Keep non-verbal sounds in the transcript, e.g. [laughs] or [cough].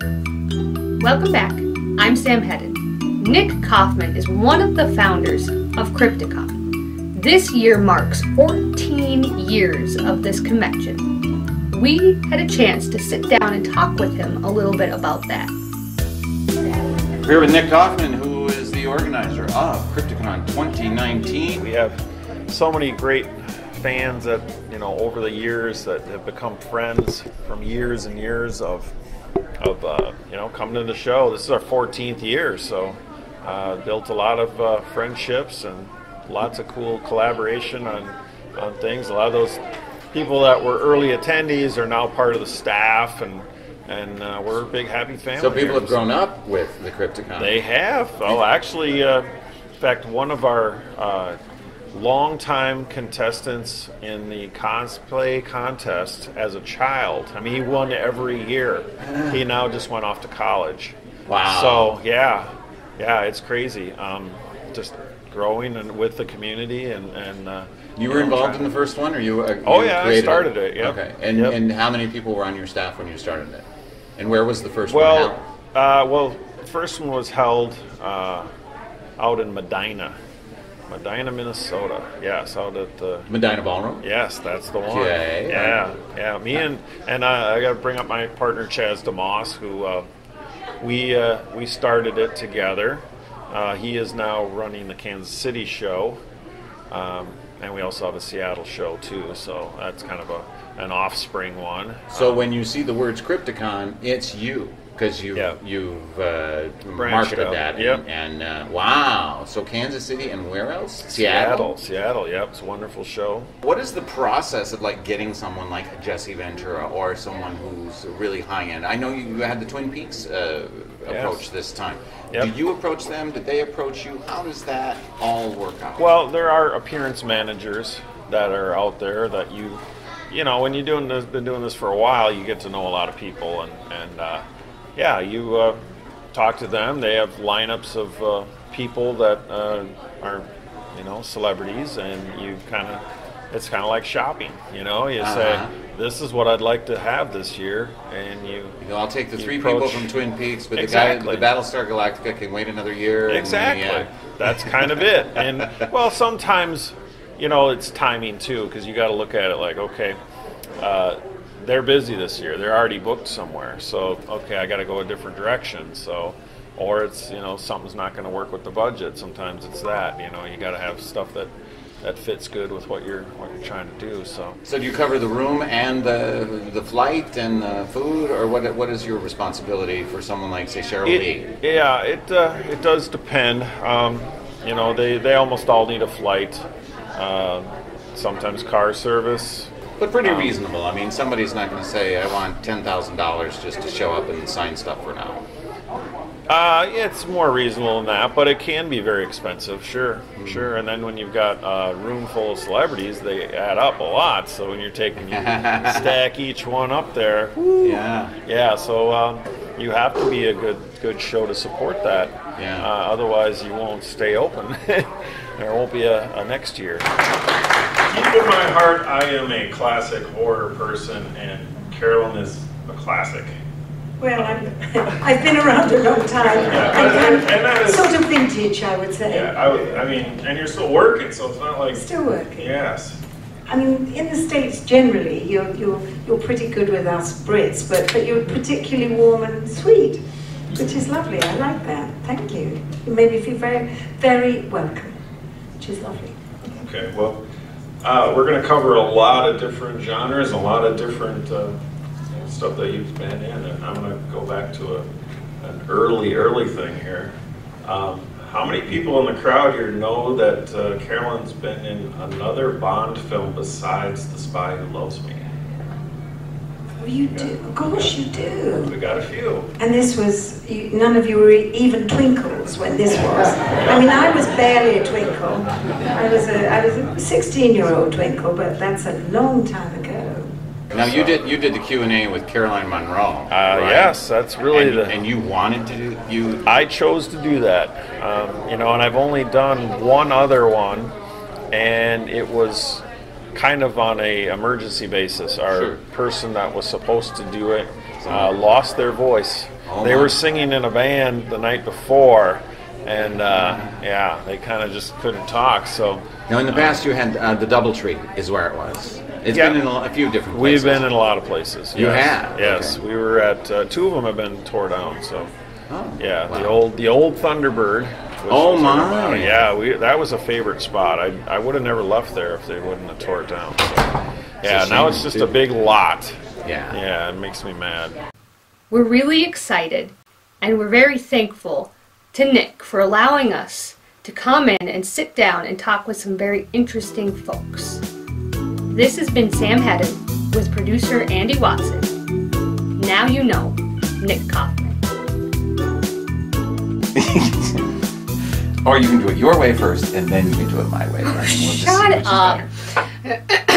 Welcome back. I'm Sam Hedden. Nick Kaufman is one of the founders of Crypticon. This year marks 14 years of this convention. We had a chance to sit down and talk with him a little bit about that. We're here with Nick Kaufman, who is the organizer of Crypticon 2019. We have so many great fans that, you know, over the years that have become friends from years and years of, of uh, you know, coming to the show. This is our 14th year, so uh, built a lot of uh, friendships and lots of cool collaboration on, on things. A lot of those people that were early attendees are now part of the staff and and uh, we're a big happy family. So people here. have grown up with the Crypticon. They have. Oh, actually, uh, in fact, one of our uh, longtime contestants in the cosplay contest as a child. I mean, he won every year. He now just went off to college. Wow. So yeah, yeah, it's crazy. Um, just growing and with the community and and. Uh, you were involved in the first one, or you? Uh, Oh, you yeah, I started it, Yeah. Okay, and Yep. and how many people were on your staff when you started it? And where was the first Well, one? uh, well, the first one was held uh, out in Medina, Medina, Minnesota. Yes, out at the. Medina Ballroom. Yes, that's the one. Okay. Yeah, yeah. Me and and uh, I got to bring up my partner Chaz DeMoss, who uh, we uh, we started it together. Uh, he is now running the Kansas City show, um, and we also have a Seattle show too. So that's kind of a an offspring one. So when you see the words Crypticon, it's you because you Yeah. you've uh, marketed out. that. Yep. And, and uh, wow, so Kansas City and where else? Seattle, Seattle. Yep, it's a wonderful show. What is the process of like getting someone like Jesse Ventura or someone who's really high end? I know you had the Twin Peaks uh, Yes. approach this time. Yep. Did you approach them? Did they approach you? How does that all work out? Well, there are appearance managers that are out there that you, you know, when you're doing this, been doing this for a while, you get to know a lot of people, and and uh, yeah, you uh, talk to them. They have lineups of uh, people that uh, are, you know, celebrities, and you kind of, it's kind of like shopping. You know, you Uh-huh. say, this is what I'd like to have this year, and you. You know, I'll take the three people from Twin Peaks, but Exactly. the guy, the Battlestar Galactica can wait another year. and, Exactly. yeah. That's kind of it. And [laughs] well, sometimes, you know, it's timing too, because you got to look at it like, okay, uh, they're busy this year. They're already booked somewhere. So, okay, I got to go a different direction. So, or it's you know something's not going to work with the budget. Sometimes it's that. You know, you got to have stuff that that fits good with what you're what you're trying to do. So. So do you cover the room and the the flight and the food, or what? What is your responsibility for someone like say Sheryl Lee? Yeah, it uh, it does depend. Um, you know, they, they almost all need a flight. Uh, sometimes car service. But pretty Um, reasonable. I mean, somebody's not going to say, "I want ten thousand dollars just to show up and sign stuff for now." Uh, it's more reasonable than that, but it can be very expensive. Sure, sure. And then when you've got a room full of celebrities, they add up a lot. So when you're taking you [laughs] stack each one up there, Yeah. yeah. So um, you have to be a good good show to support that. Yeah. Uh, otherwise, you won't stay open. [laughs] there won't be a, a next year. Deep in my heart, I am a classic horror person, and Carolyn is a classic. Well, I'm, I've been around a long time. Yeah, and, and- is- sort of vintage, I would say. Yeah, I, would- I mean, and you're still working, so it's not like Still working. yes. I mean, in the States generally, you're, you're, you're pretty good with us Brits, but, but you're particularly warm and sweet, which is lovely. I like that. Thank you. You made me feel very, very welcome, which is lovely. Okay, well, uh, we're going to cover a lot of different genres, a lot of different uh, stuff that you've been in, and I'm going to go back to a, an early, early thing here. Um, how many people in the crowd here know that uh, Carolyn's been in another Bond film besides The Spy Who Loves Me? You do? Of course you do. We got a few. And this was, you, none of you were even twinkles when this was. I mean, I was barely a twinkle. I was a, I was a 16 year old twinkle, but that's a long time ago. Now you did you did the Q and A with Caroline Munro. Uh, right? Yes, that's really and, the. and you wanted to do you. I chose to do that, um, you know, and I've only done one other one, and it was kind of on a emergency basis. Our Sure. person that was supposed to do it uh, lost their voice. Oh, they my. were singing in a band the night before, and uh, yeah, they kind of just couldn't talk. So Now, in the past, you had uh, the DoubleTree, is where it was. It's Yeah. been in a, a few different places. we've been in a lot of places. You yes. have? Yes, Okay. we were at uh, two of them have been tore down. So Oh, yeah, the old the old Thunderbird. Was- Oh, was my. Nevada. Yeah, we that was a favorite spot. I I would have never left there if they wouldn't have tore it down. So, yeah, a now it's just too. a big lot. Yeah. Yeah, it makes me mad. We're really excited and we're very thankful to Nick for allowing us to come in and sit down and talk with some very interesting folks. This has been Sam Hedden with producer Andy Watson. Now you know Nick Kaufman. [laughs] Or you can do it your way first, and then you can do it my way. Right? We'll Shut up. [laughs]